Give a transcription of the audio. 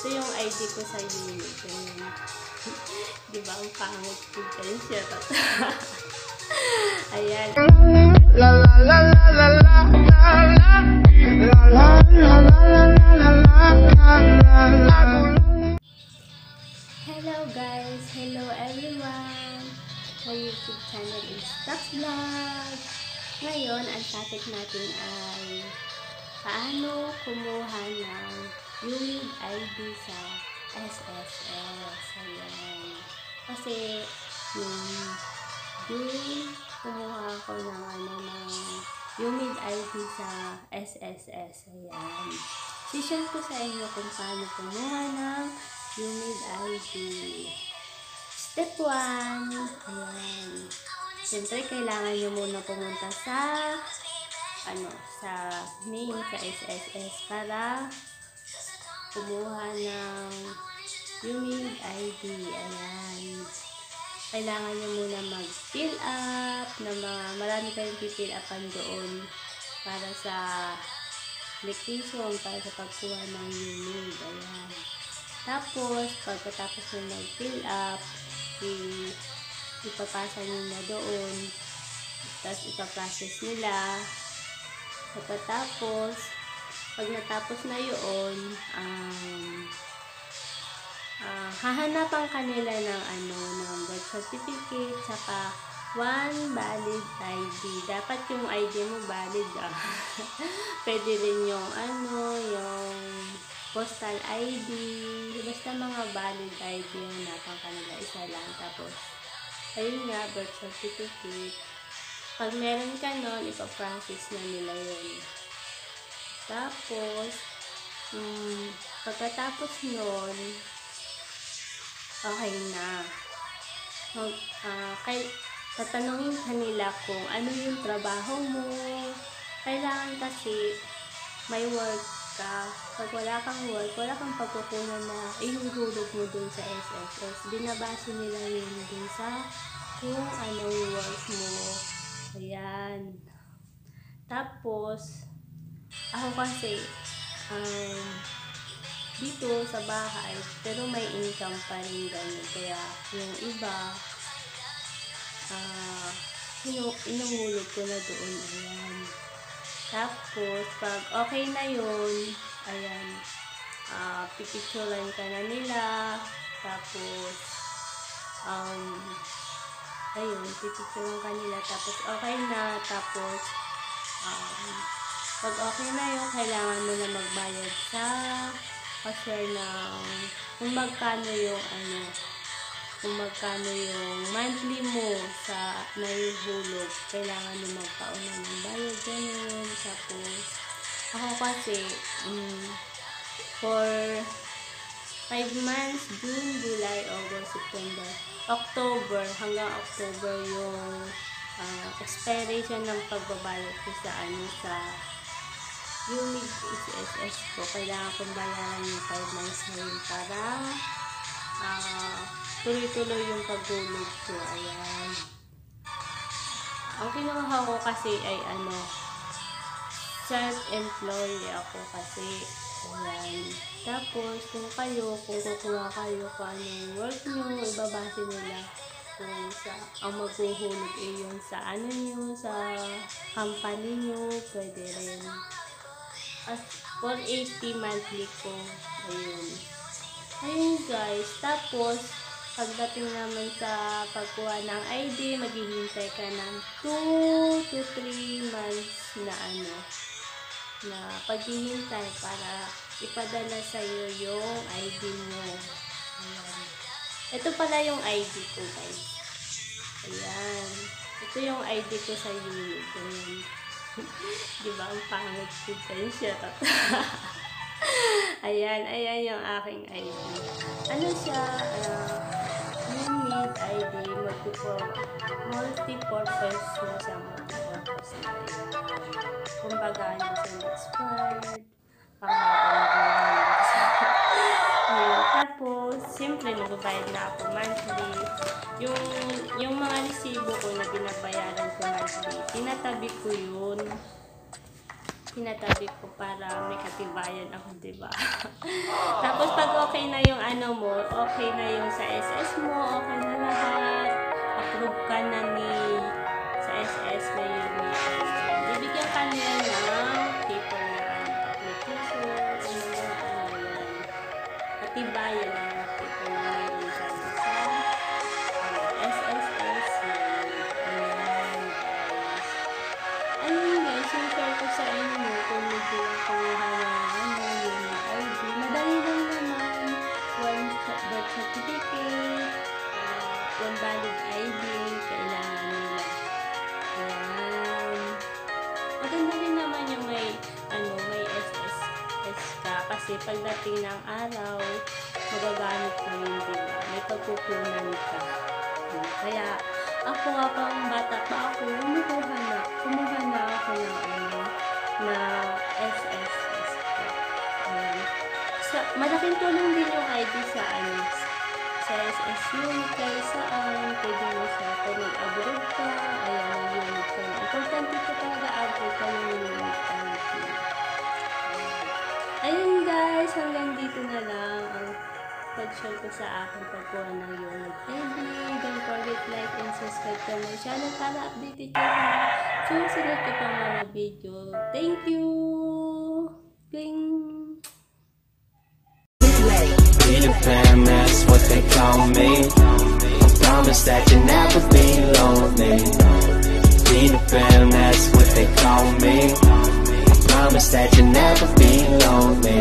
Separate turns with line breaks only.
Ito yung ID ko sa unit. Ganyan. Di ba? Ang pangit ko siya. Ayan.
La la la la la la la la la la la la la la la la
Hello guys! Hello everyone! My YouTube channel is Tax Vlog. Ngayon, ang topic natin ay paano kumuha ng UMID ID sa SSS. Ayan. Kasi, yung June, kumuha ako ng ano ng UMID ID sa SSS. Ayan. Sishare ko sa inyo kung paano kumuha ng UMID ID. Step 1. Ayan. Siyempre, kailangan nyo muna pumunta sa ano, sa name sa SSS para kumuha ng UMID ID. Ayan. Kailangan nyo muna mag-fill up na mga, marami kayong pipill upan doon para sa application, para sa pagkuha ng UMID. Ayan. Tapos, pagkatapos nyo mag-fill up, ipapasa nyo na doon. Tapos, ipaprocess nila. Pagkatapos, pag natapos na yun, um, ah, hahanapan kanila ng ano, ng birth certificate, saka one valid ID. Dapat yung ID mo valid ah. Pwede rin yung ano, yung postal ID. Basta mga valid ID yung hanapan kanila. Isa lang. Tapos, ayun nga, birth certificate. Pag meron ka nun, ipaprocess na nila yun. Tapos, um, pagkatapos nun, okay na. Mag, ah, kay, tatanungin kanila kung ano yung trabaho mo. Kailangan kasi may work ka. Pag wala kang work, wala kang pagkukunan na ihuhulog mo dun sa SSS. Binabase nila yun dun sa kung anong work mo. Ayan. Tapos, ako kasi, um, dito sa bahay, pero may income pa rin ganun. Kaya, yung iba, ah, inu inungulog ko na doon. Ayan. Tapos, pag okay na yun, ayan, ah, pipicturean ka na nila. Tapos, um, ayun, pipicturean ka nila. Tapos, okay na. Tapos, um, pag okay na yun, kailangan mo na magbayad sa cashier ng kung magkano yung ano, kung magkano yung monthly mo sa naihulog, kailangan mo magpauna ng bayad ganun. Tapos, ako kasi, um, for 5 months, June, July, August, September, October, hanggang October yung ah, expiration ng pagbabayad ko sa ano, sa yung SSS ko. Kailangan kong bayaran yung 5 months na yun para ah, tuloy-tuloy yung paghulog ko. Ayan. Ang kinuha ko kasi ay ano, self-employed ako kasi. Ayan. Tapos, kung kayo, kung kukuha kayo kung anong work nyo, ibabase nila kung sa, ang maghuhulog eh yung sa ano nyo, sa company nyo, pwede rin. At 480 monthly ko. Ayun. Ayun guys. Tapos, pagdating naman sa pagkuha ng ID, maghihintay ka ng 2 to 3 months na ano, na paghihintay para ipadala sa iyo yung ID mo. Ayan. Ito pala yung ID ko guys. Ayan. Ito yung ID ko sa unit. Ayan. Di ba? Ang pangit siya. ayan, ayan yung aking ID. Ano siya? Uh, unit ID, multi-purpose. Na siya. Multi-purpose na. Kumbaga, hindi siya expired. Siyempre, nagbabayad na ako monthly. Yung, yung mga resibo ko na binabayaran ko monthly, tinatabi ko yun. tinatabi ko para may katibayan ako, ba? Tapos pag okay na yung ano mo, okay na yung sa SS mo, okay na lahat, approve ka na ni sa SS na yun, bibigyan ka nila ng paper na ano, application, ano ano yan, katibayan na kasi pagdating ng araw, magagamit mo yun, diba? May pagkukunan ka. Kaya, ako nga pang bata pa ako, kumukuha na, kumuha na ako ng ano, na SSS ko. Ayan. Sa, malaking tulong din yung ID sa ano, sa SS unit, kahit saan, pwede mo kung nag-abroad to my channel para susunod ko pa mga video. Thank you! Bling!
That's what they call me. I promise that you'll never be lonely. Peter Pan, that's what they call me. I promise that you'll never be lonely.